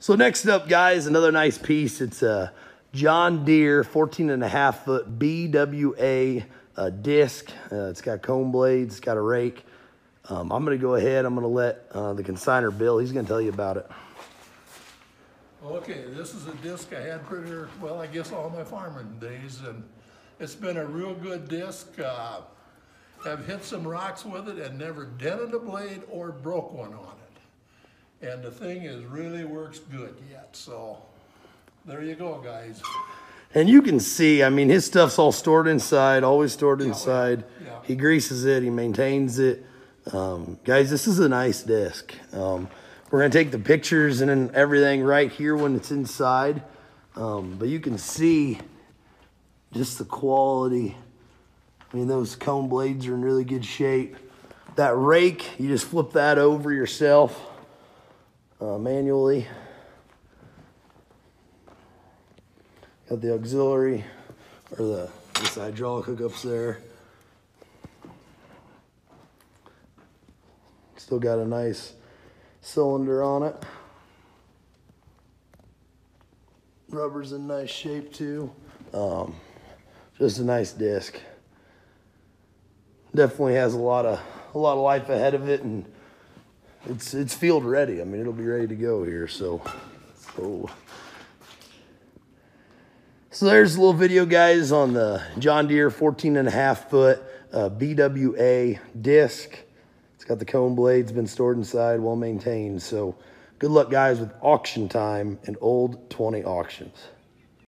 So next up, guys, another nice piece. It's a John Deere 14 and a half foot BWA uh, disc. Uh, it's got cone blades, it's got a rake. Um, I'm gonna go ahead, I'm gonna let uh, the consigner Bill, he's gonna tell you about it. Okay, this is a disc I had pretty, well, I guess all my farming days, and it's been a real good disc. Uh, have hit some rocks with it and never dented a blade or broke one on it. And the thing is really works good yet, so there you go, guys. And you can see, I mean, his stuff's all stored inside, always stored inside. Yeah. He greases it, he maintains it. Um, guys, this is a nice disc. Um, we're gonna take the pictures and then everything right here when it's inside. Um, but you can see just the quality. I mean, those cone blades are in really good shape. That rake, you just flip that over yourself uh, manually. Got the auxiliary or the this hydraulic hookups there. Still got a nice cylinder on it. Rubber's in nice shape too. Um, just a nice disc. Definitely has a lot of a lot of life ahead of it, and it's it's field ready. I mean, it'll be ready to go here. So, so. So there's a little video, guys, on the John Deere 14 and a half foot uh, BWA disc. It's got the cone blades, been stored inside, well maintained. So good luck, guys, with auction time and old 20 auctions.